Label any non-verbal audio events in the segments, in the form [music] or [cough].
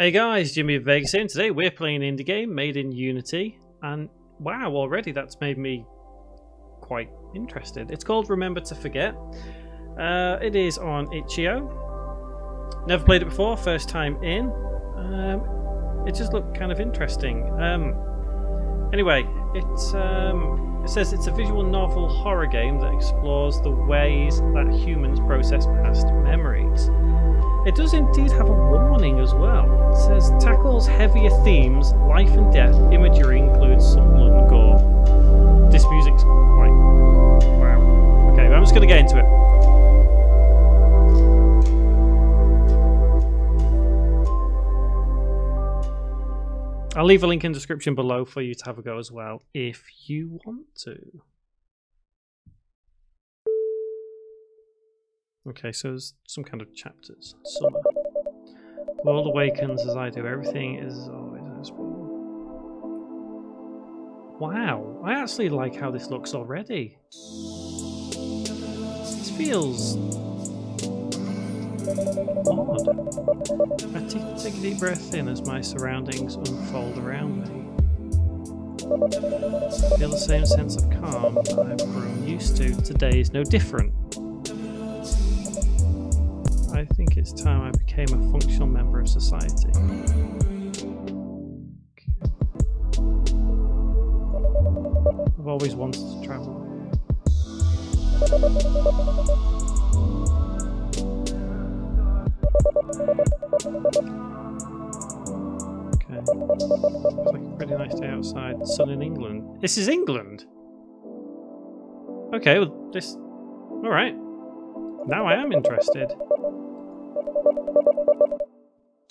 Hey guys, Jimmy of Vegas here, and today we're playing an indie game made in Unity, and wow, already that's made me quite interested. It's called Remember to Forget. Uh, it is on itch.io. Never played it before, first time in. Um, it just looked kind of interesting. Um, anyway, it's um, it says it's a visual novel horror game that explores the ways that humans process past memories. It does indeed have a warning as well. It says tackles heavier themes, life and death, imagery includes some blood and gore. This music's quite wow. Okay, I'm just gonna get into it. I'll leave a link in the description below for you to have a go as well if you want to. Okay, so there's some kind of chapters. Summer. The world awakens as I do. Everything is always. Wow, I actually like how this looks already. This feels odd. I take, take a deep breath in as my surroundings unfold around me. I feel the same sense of calm that I've grown used to. Today is no different. I think it's time I became a functional member of society. I've always wanted to travel. Okay. It's like a pretty nice day outside. Sun in England. This is England! Okay, well, this. Alright. Now I am interested.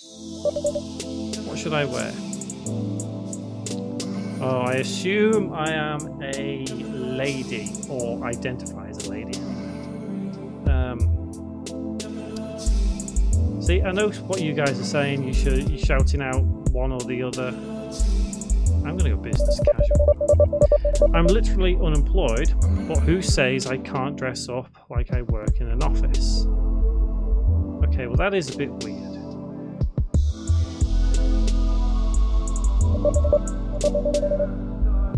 What should I wear? Oh, I assume I am a lady, or identify as a lady. Um, see, I know what you guys are saying. You should you're shouting out one or the other. I'm gonna go business casual. I'm literally unemployed, but who says I can't dress up like I work in an office? Okay, well that is a bit weird.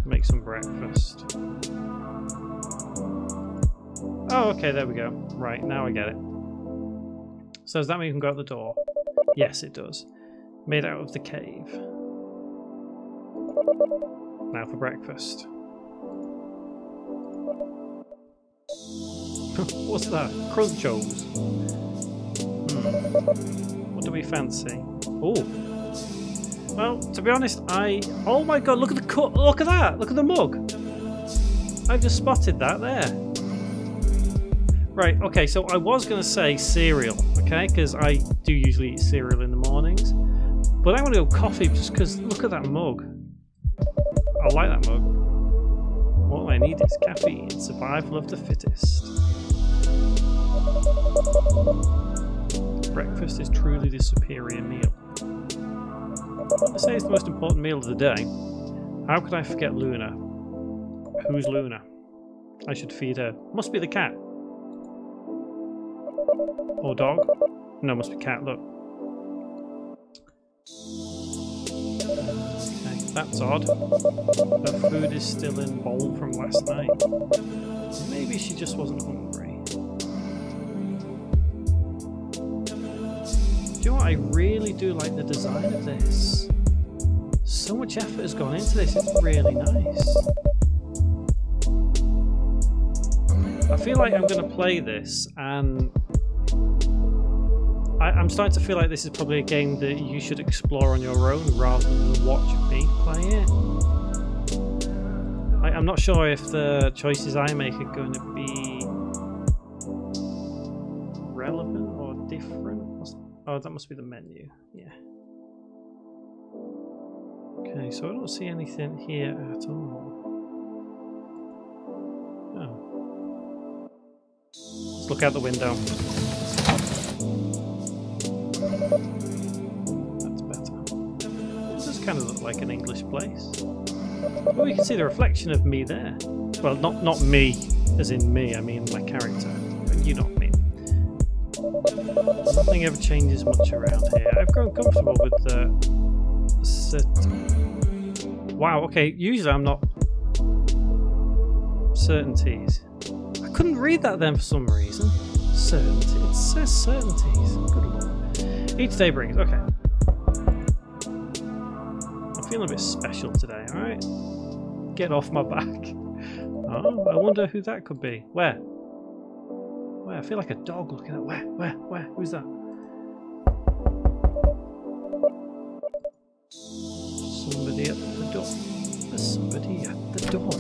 Make some breakfast. Oh, okay, there we go. Right, now I get it. So does that mean we can go out the door? Yes, it does. Made out of the cave. Now for breakfast. [laughs] What's that? Crunchos. Hmm. What do we fancy? Oh. Well, to be honest, I. Oh my god! Look at the cut! Look at that! Look at the mug. I just spotted that there. Right. Okay. So I was gonna say cereal, okay, because I do usually eat cereal in the mornings, but I'm gonna go coffee just because look at that mug. I like that mug. All I need is caffeine. Survival of the fittest. Breakfast is truly the superior meal. I say it's the most important meal of the day. How could I forget Luna? Who's Luna? I should feed her. Must be the cat. Or dog? No, must be cat, look. Okay, that's odd. Her food is still in bowl from last night. Maybe she just wasn't hungry. Do you know what? I really do like the design of this. So much effort has gone into this, it's really nice. I feel like I'm going to play this and I, am starting to feel like this is probably a game that you should explore on your own rather than watch me play it. I, I'm not sure if the choices I make are going to be Oh, that must be the menu. Yeah. Okay, so I don't see anything here at all. Oh. Let's look out the window. That's better. It does kind of look like an English place. Oh, you can see the reflection of me there. Well, not not me, as in me, I mean my character. You mean. Nothing ever changes much around here. I've grown comfortable with the set. Wow, okay, usually I'm not certainties. I couldn't read that then for some reason. Certainty. It says certainties. Good. Each day brings. Okay. I'm feeling a bit special today, alright? Get off my [laughs] back. Oh, I wonder who that could be. Where? Where? I feel like a dog looking at where? Where? Where? Who's that? Somebody at the door. There's somebody at the door.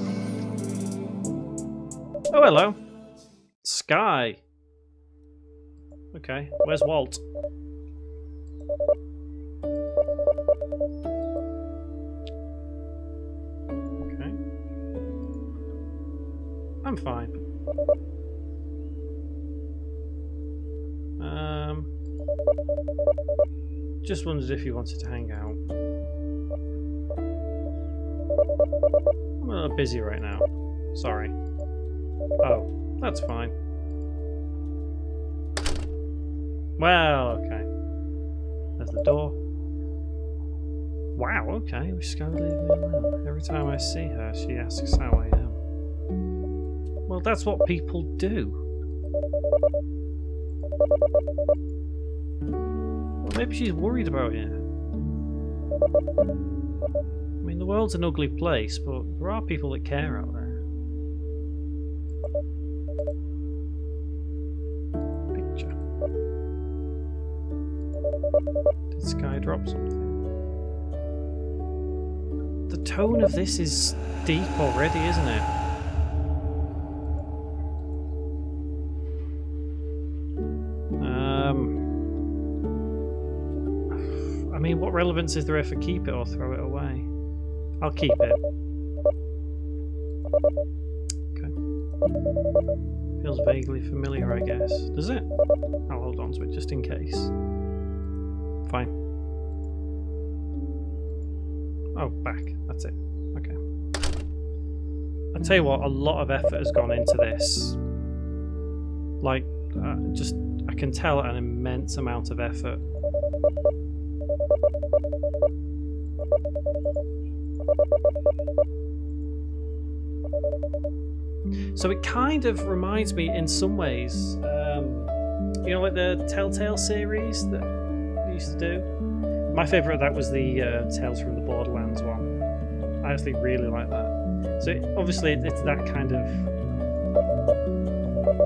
Oh, hello. Sky. Okay, where's Walt? Okay. I'm fine. Just wondered if you wanted to hang out. I'm a little busy right now. Sorry. Oh, that's fine. Well, okay. There's the door. Wow, okay, going to leave me alone. Every time I see her, she asks how I am. Well, that's what people do. Well, maybe she's worried about you. I mean, the world's an ugly place, but there are people that care out there. Picture. Did Sky drop something? The tone of this is deep already, isn't it? What relevance is there if I keep it or throw it away? I'll keep it. Okay. Feels vaguely familiar, I guess. Does it? I'll hold on to it just in case. Fine. Oh, back. That's it. Okay. I tell you what, a lot of effort has gone into this. Like, uh, just, I can tell an immense amount of effort. So it kind of reminds me in some ways, um, you know, like the Telltale series that we used to do. My favourite of that was the uh, Tales from the Borderlands one. I actually really like that. So it, obviously it's that kind of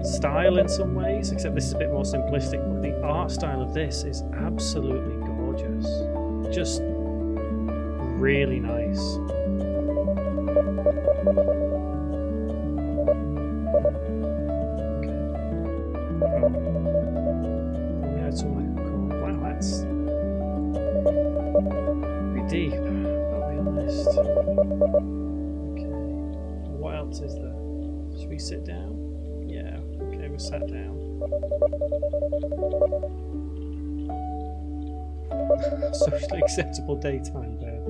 style in some ways, except this is a bit more simplistic. But the art style of this is absolutely gorgeous. Just really nice. Oh, pretty deep, I'll be honest. Okay, what else is there? Should we sit down? Yeah, okay, we sat down. [laughs] Socially acceptable daytime bed.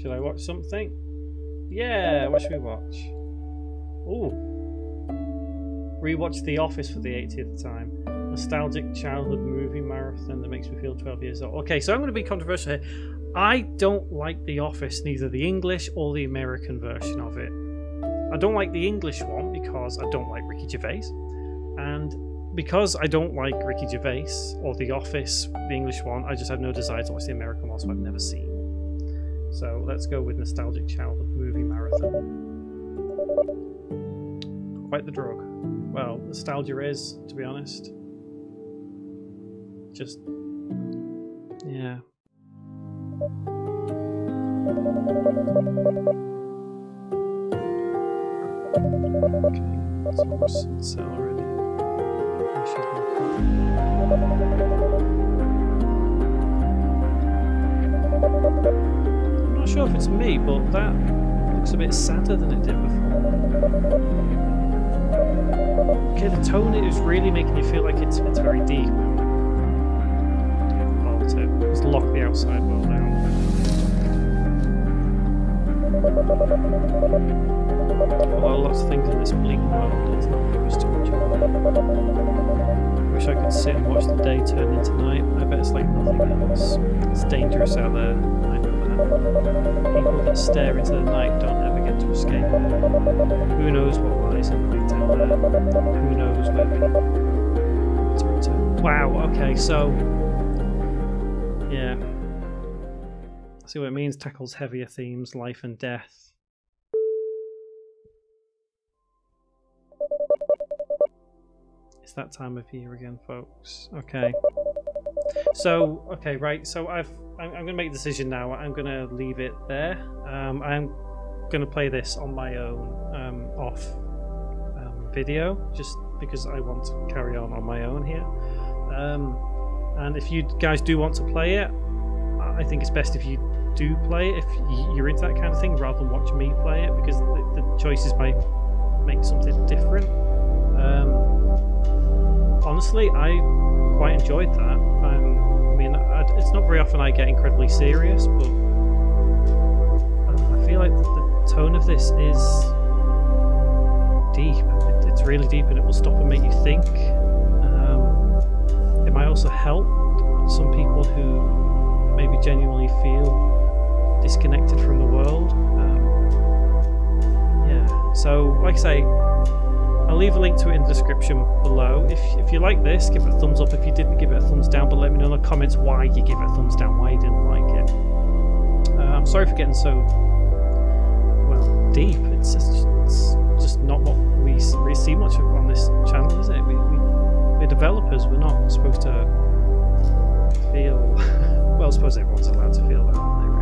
Should I watch something? Yeah, what should we watch? Ooh. Rewatch The Office for the 80th time. Nostalgic childhood movie marathon that makes me feel 12 years old. Okay, so I'm going to be controversial here. I don't like The Office, neither the English or the American version of it. I don't like the English one because I don't like Ricky Gervais. And because I don't like Ricky Gervais or The Office, the English one, I just have no desire to watch the American one, so I've never seen. So let's go with Nostalgic Childhood Movie Marathon. Quite the drug. Well, nostalgia is, to be honest. Just. Yeah. Okay, almost sunset already. I'm not sure if it's me, but that looks a bit sadder than it did before. Okay, the tone is really making you feel like it's it's very deep. Alt it. Let's lock the outside world out. Although lots of things in this bleak world, let's not too much on I wish I could sit and watch the day turn into night. I bet it's like nothing else. It's dangerous out there. I know that. People that stare into the night don't ever get to escape. Who knows what lies in wait out there? Who knows where we to return? Wow. Okay. So. Yeah. See what it means. Tackles heavier themes, life and death. It's that time of year again, folks. Okay. So, okay, right. So I've I'm, I'm going to make a decision now. I'm going to leave it there. Um, I'm going to play this on my own um, off um, video, just because I want to carry on on my own here. Um, and if you guys do want to play it, I think it's best if you do play it if you're into that kind of thing rather than watch me play it because the, the choices might make something different. Honestly, I quite enjoyed that. Um, I mean, I, it's not very often I get incredibly serious, but I, feel like the, the, tone of this is deep. It, it's really deep, and it will stop and make you think. Um, it might also help some people who maybe genuinely feel disconnected from the world. Um, yeah. So, like I say, I'll leave a link to it in the description below. If, if you like this, give it a thumbs up. If you didn't, give it a thumbs down. But let me know in the comments why you give it a thumbs down, why you didn't like it. Uh, I'm sorry for getting so well deep. It's just, it's just not what we really see much of on this channel, is it? We, we, we're developers. We're not supposed to feel. [laughs] well, I suppose everyone's allowed to feel that, aren't they?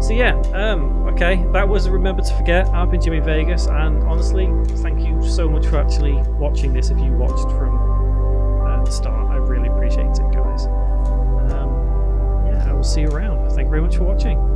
So yeah. Um, okay, that was a Remember to Forget. I've been Jimmy Vegas, and honestly, thank you so much for actually watching this. If you watched from uh, the start, I really appreciate it, guys. Um, yeah, I will see you around. Thank you very much for watching.